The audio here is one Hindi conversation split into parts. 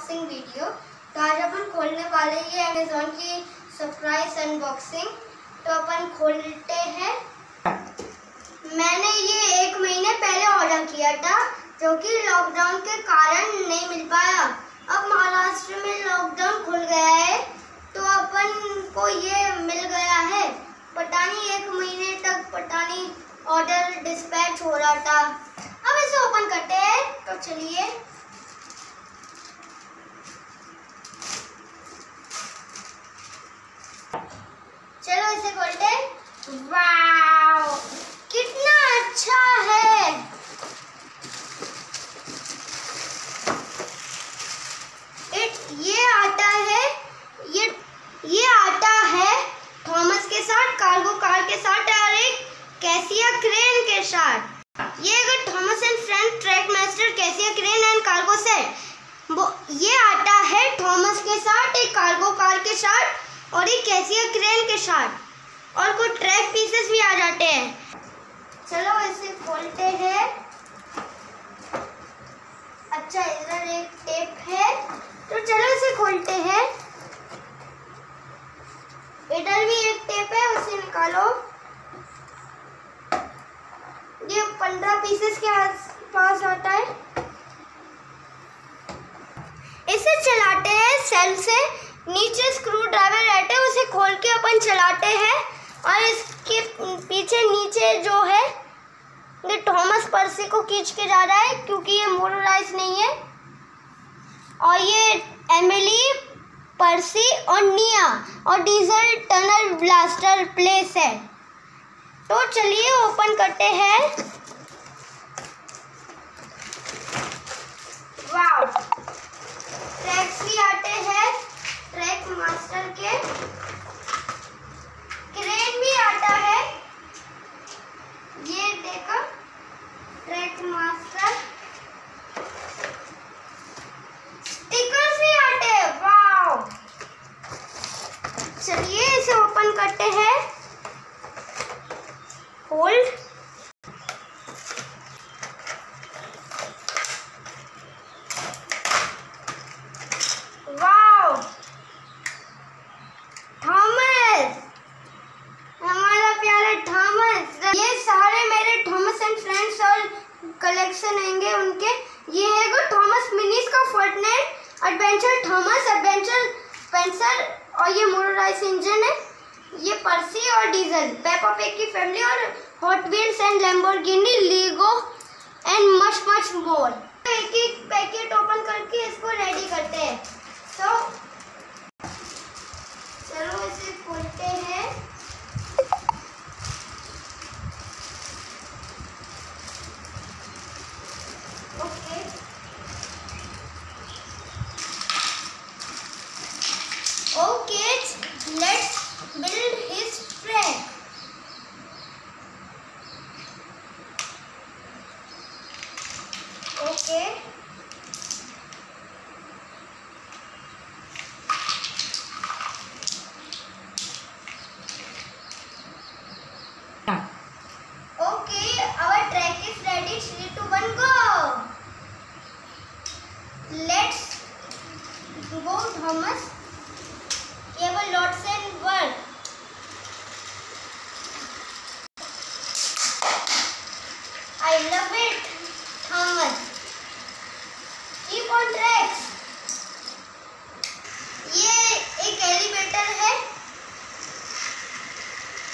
अनबॉक्सिंग वीडियो तो आज अपन खोलने वाले ये अमेजोन की सरप्राइज़ अनबॉक्सिंग तो अपन खोलते हैं। मैंने ये एक महीने पहले ऑर्डर किया था, जो कि लॉकडाउन के कारण नहीं मिल पाया। अब महाराष्ट्र में लॉकडाउन खुल गया है तो अपन को ये मिल गया है। पता नहीं, एक महीने तक पता नहीं ऑर्डर डिस्पैच हो रहा था। अब इसे ओपन करते हैं। तो चलिए। खोलते वाओ कितना अच्छा है। इट ये आता है। ये ये आता है थॉमस के साथ कार्गो कार के साथ और एक कैसिया क्रेन के साथ। ये अगर Thomas and friend track master Cassia crane and cargo set वो, ये आता है थॉमस के साथ, एक कार्गो कार के साथ और एक कैसिया क्रेन के साथ। और कुछ ट्रैक पीसेस भी आ जाते हैं। चलो इसे खोलते हैं। अच्छा इधर एक टेप है। तो चलो इसे खोलते हैं। इधर भी एक टेप है, उसे निकालो। ये पंद्रह पीसेस के पास आता है। इसे चलाते हैं सेल से नीचे स्क्रू ड्राइवर रहते हैं, उसे खोल के अपन चलाते हैं। और इसके पीछे नीचे जो है, ये थॉमस पर्सी को खींच के जा रहा है क्योंकि ये मोटराइज नहीं है। और ये एमिली पर्सी और निया और डीजल टनल ब्लास्टर प्लेस है। तो चलिए ओपन करते हैं। वाओ ट्रैक्स भी आते हैं ट्रैक मास्टर के क्रेन भी आता है ये देखो ट्रैक मास्टर स्टिकर्स भी आते हैं वाओ चलिए इसे ओपन करते हैं फ्रेंड्स और कलेक्शन आएँगे उनके. ये है गो थॉमस मिनीस का एडवेंचर थॉमस एडवेंचर स्पेंसर और ये इंजन है. ये पर्सी और डीजल पेपा पेक की फैमिली और Hot Wheels and Lamborghini Lego and much much more एक एक packet open work. I love it,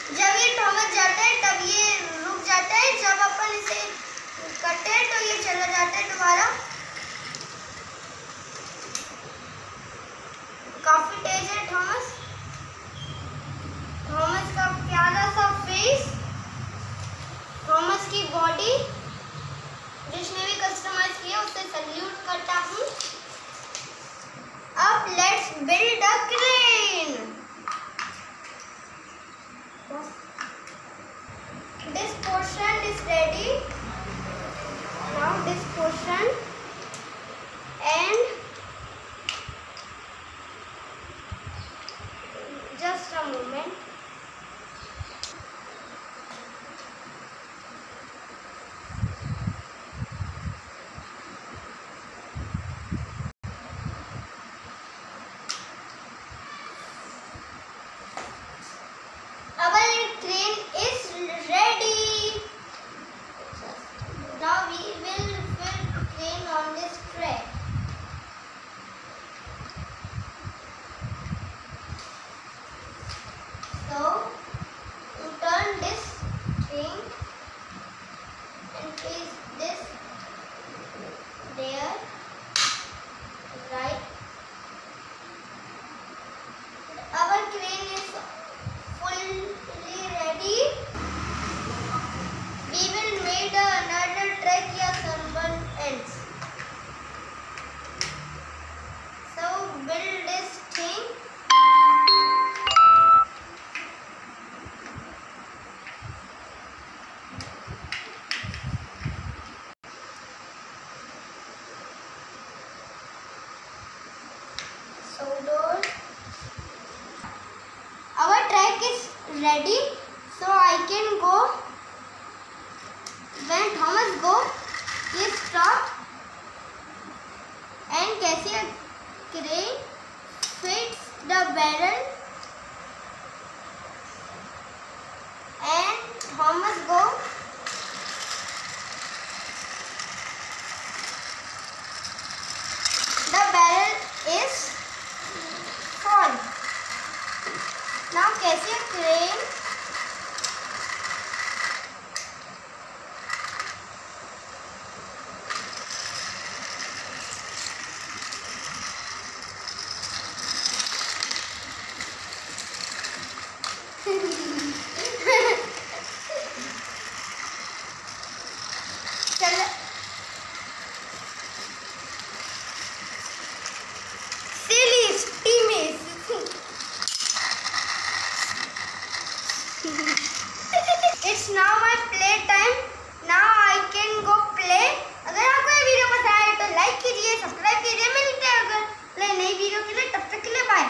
जब ये ढमक जाता है, तब ये रुक जाता है। जब अपन इसे करते हैं तो ये चला जाता है दोबारा। काफ़ी तेज है Thomas ready? So I can go it's now my play time now I can go play अगर आपको ये वीडियो पसंद आए तो लाइक कीजिए सब्सक्राइब कीजिए। मिलते हैं अगर नई वीडियो के लिए, तब तक के लिए बाय